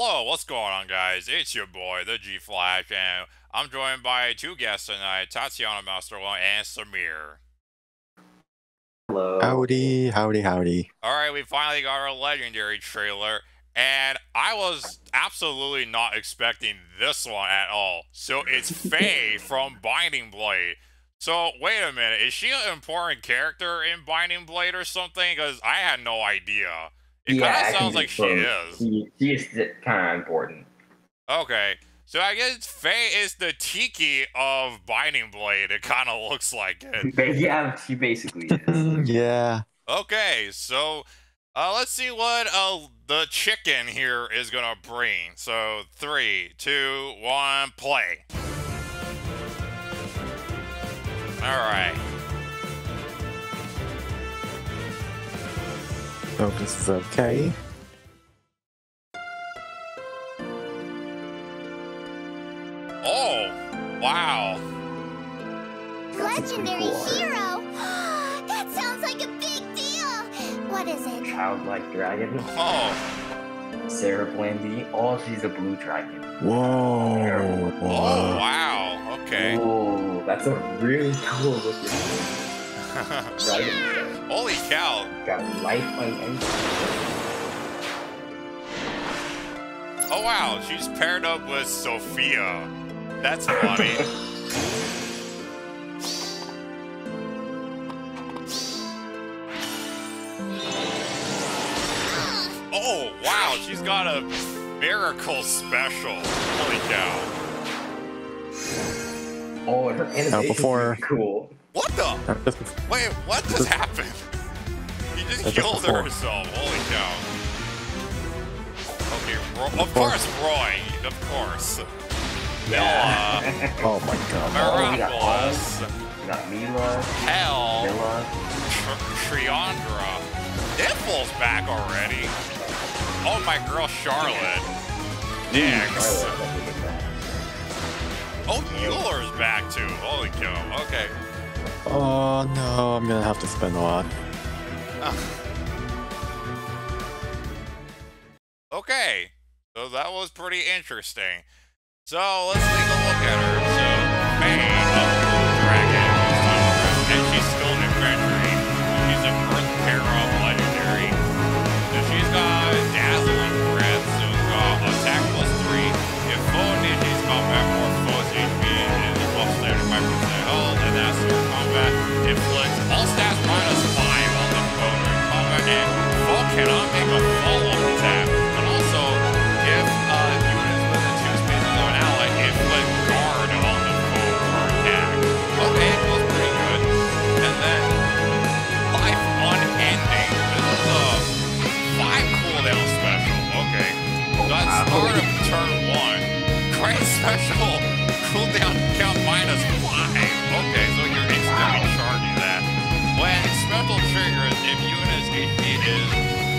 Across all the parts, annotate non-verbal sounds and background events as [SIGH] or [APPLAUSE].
Hello, what's going on, guys? It's your boy, the G Flash, and I'm joined by two guests tonight Tatiana Masterone and Samir. Hello. Howdy, howdy, howdy. Alright, we finally got our legendary trailer, and I was absolutely not expecting this one at all. So it's [LAUGHS] Fae from Binding Blade. So, wait a minute, is she an important character in Binding Blade or something? Because I had no idea. It Yeah, kind of sounds like she confirm. is. She, she is kind of important. Okay. So I guess Fae is the Tiki of Binding Blade. It kind of looks like it. [LAUGHS] Yeah, she basically is. [LAUGHS] yeah. Okay, so uh, let's see what uh, the chicken here is gonna bring. So three, two, one, play. All right. Hope this is okay. Oh, wow. Legendary hero? [GASPS] that sounds like a big deal. What is it? Childlike dragon. Oh, Sarah Blandy. Oh, she's a blue dragon. Whoa. oh, wow. Okay. Oh, that's a really cool looking [LAUGHS] dragon. Holy cow. Got life on. Oh wow, she's paired up with Sophia. That's funny. [LAUGHS] oh wow, she's got a miracle special. Holy cow. Oh, and her animation before- is cool. What the? [LAUGHS] Wait, what just happened? He just That's killed before. herself. Holy cow. Okay, Ro- of Before. course, Roy. Of course. Mila. [LAUGHS] Oh my god. Oh, we got Miraculous. We got Mila, Hell. Mila. Tr- Triandra. Nipple's back already. Oh, my girl Charlotte. Mm. Nix. Charlotte, that's a good guy. Oh, Euler's back too. Holy cow. Okay. Oh no, I'm gonna have to spend a lot. Ah. Okay. So that was pretty interesting. So let's take a look at her. So,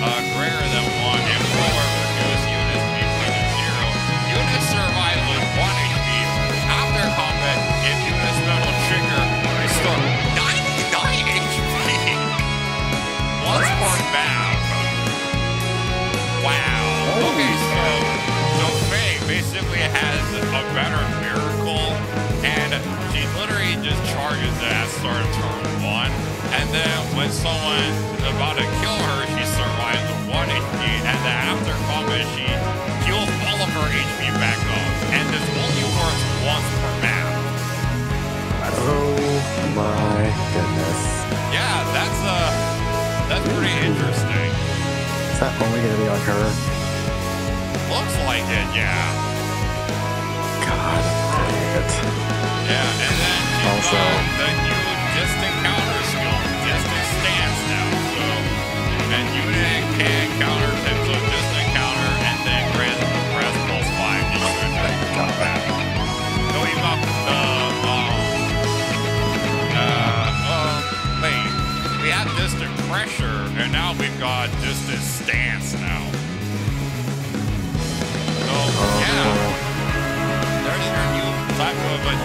uh, greater than one, and lower reduce units equal to zero. Units survive with one HP. After combat, if trigger, restore 99 HP. Once per map. Wow. Okay, so so Fae basically has a better miracle, and she literally just charges at start of turn one, and then when someone's about to kill her, she survives with one HP, and then after combat, she heals all of her HP back up, and this only works once per map. Oh my goodness. Yeah, that's uh, that's pretty interesting. Is that only gonna be on her? Looks like it, yeah. God dang it. Yeah, and then Also- the um uh wait, we had pressure, and now we've got stance now. So yeah. There's your new type of a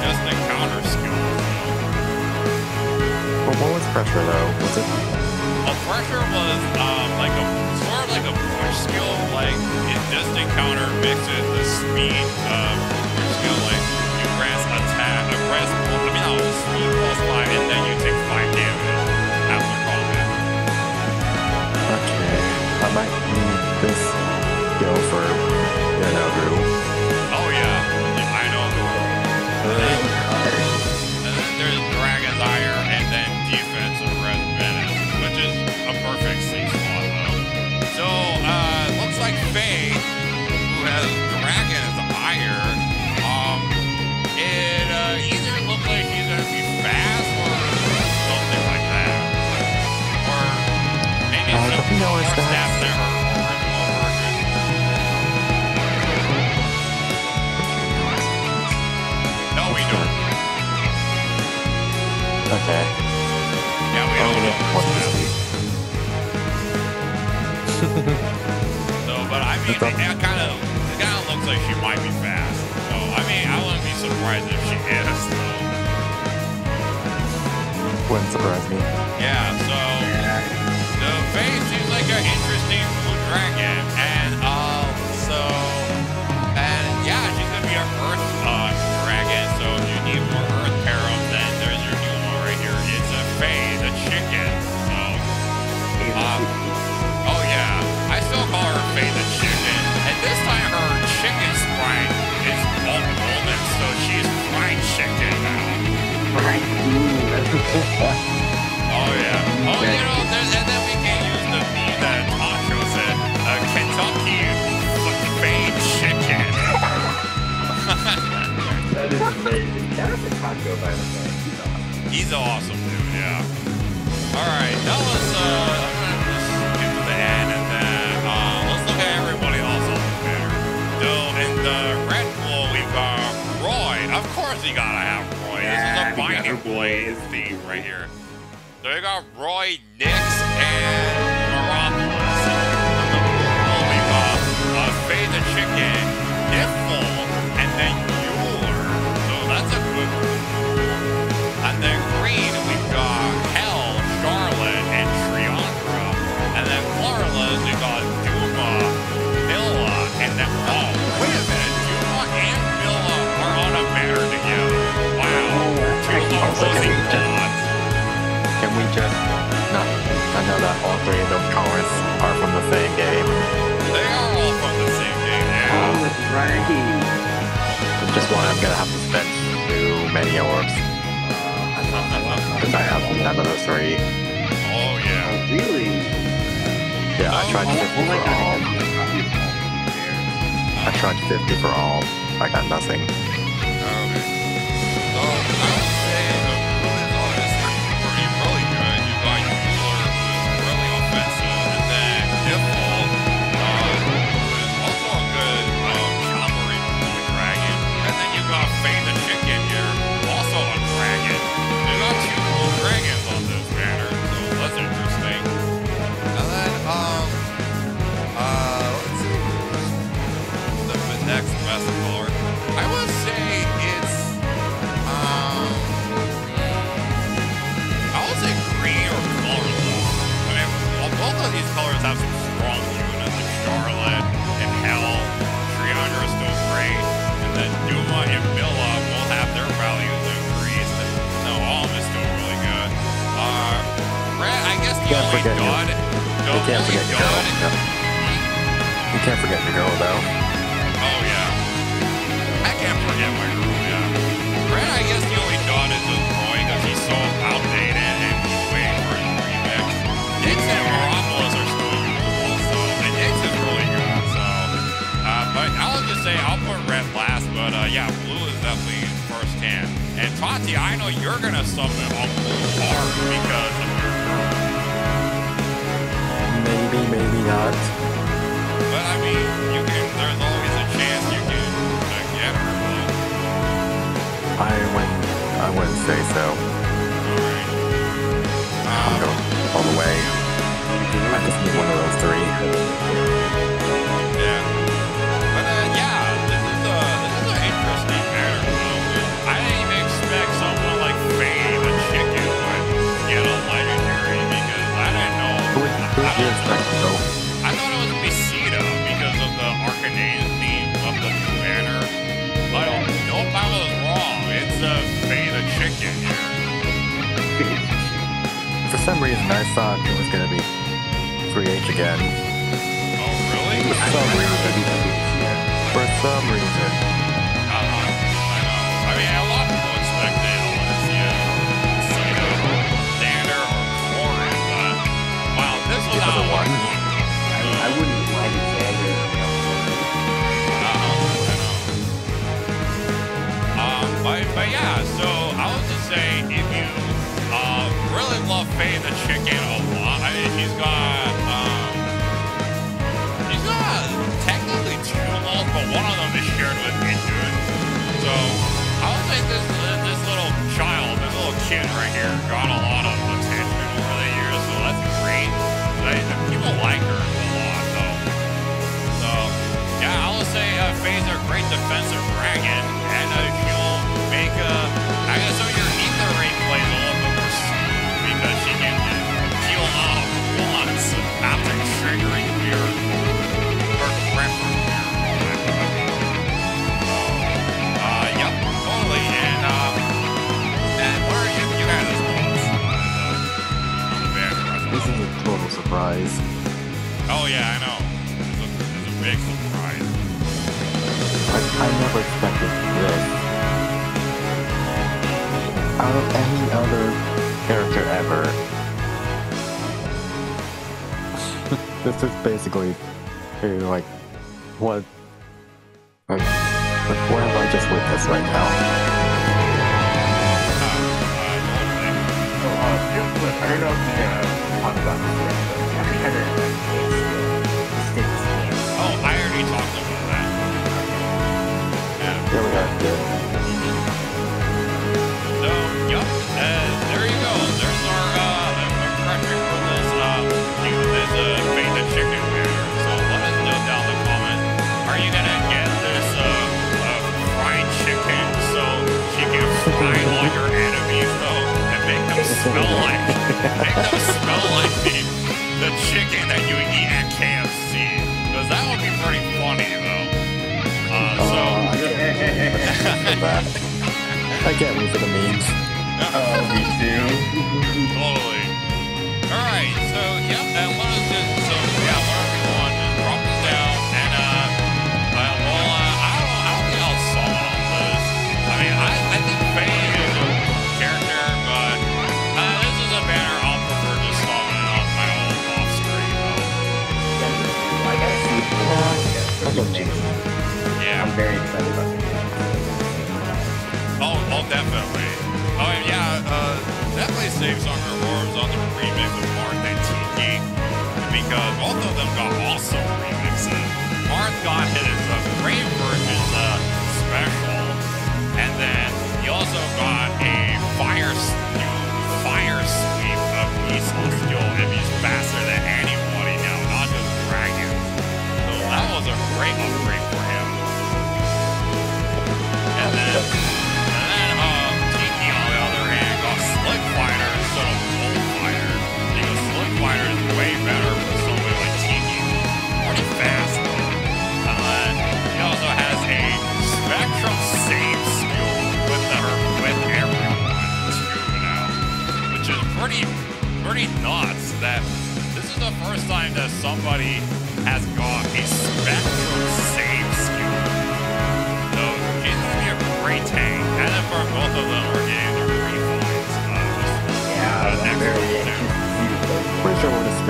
what was pressure though? Was it? A pressure was um, like a like a push skill, like in this encounter mixes the speed of No, we don't. Okay. Yeah, we don't know. [LAUGHS] So, but I mean, it, kind of, it kind of looks like she might be fast. So, I mean, I wouldn't be surprised if she is. So, Wouldn't surprise me. yeah. So, blue dragon, course, you gotta have Roy. Yeah, this is a Binding Roy. Theme right here. So you got Roy, Nix, we just not? I know that all three of those colors are from the same game. They are all from the same game, yeah. Oh, that's right. Just one I'm gonna have to spend too many orbs uh, because I have none of those three. Oh, yeah. Oh, really? Yeah, I tried Oh, 50 Oh my for all. I tried 50 for all. I got nothing. Oh, okay. Can't forget your- god You can't forget your girl. god. You can't forget your girl though. Oh yeah. I can't forget my girl, yeah. Brad, I guess the only dot is just Roy because he's so outdated and he's waiting for his remix. Nix and Meropolis are still cool, so and Nix is really good, so uh, but I'll just say I'll put red last, but uh, yeah, blue is definitely first hand. And Tati, I know you're gonna summon on blue hard because not. But I mean, you can there's always a chance you can uh, get her, but I wouldn't. I wouldn't say so. alright. I'm Um, going all the way. I just need one of those three. Reason, I thought it was gonna be 3H again. Oh, really? For some reason. [LAUGHS] For some reason. This right here, got a lot of attention over the years, so that's great. They, people like her a lot, though. So, yeah, I will say uh, Fae's a great defensive dragon, and uh, she'll make uh, I guess some of total surprise. Oh yeah, I know. It's a, it's a big surprise. Like, I never expected this. Out of any other character ever. [LAUGHS] this is basically uh, like what like, like what have I just witnessed right now? Totally. So, real quick, I don't know if you uh, talked about this yet, but we actually had a a case stick scan. Oh, I already talked about that. Yeah. There we go. Good. So, yup. Uh, there you go. There's our uh, impression for this uh, new this uh, Fate Chicken banner. So let us know down in the comments. Are you gonna get this uh, uh fried chicken so she can fry all your enemies though and make them smell like make them smell like the the chicken that you eat at KFC? Because that would be pretty funny though. Uh, so. For that. I can't wait for the memes. [LAUGHS] Oh, me too. Totally. Alright, so, yep, and let us just,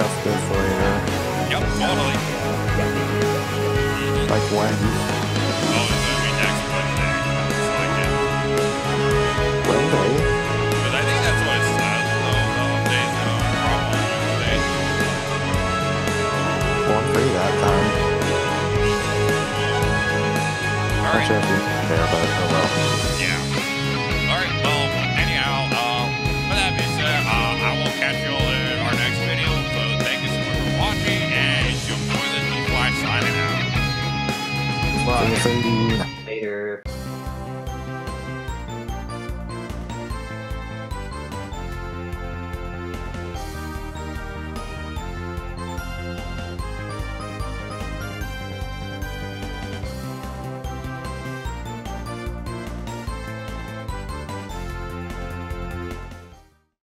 discuss. Yep, totally. Like when? Oh, it's gonna be next Wednesday. It's like it. Wednesday? But I think that's what it says. The, the update's gonna drop on Wednesday. Born free that time. Not Alright. sure if you there, but oh well.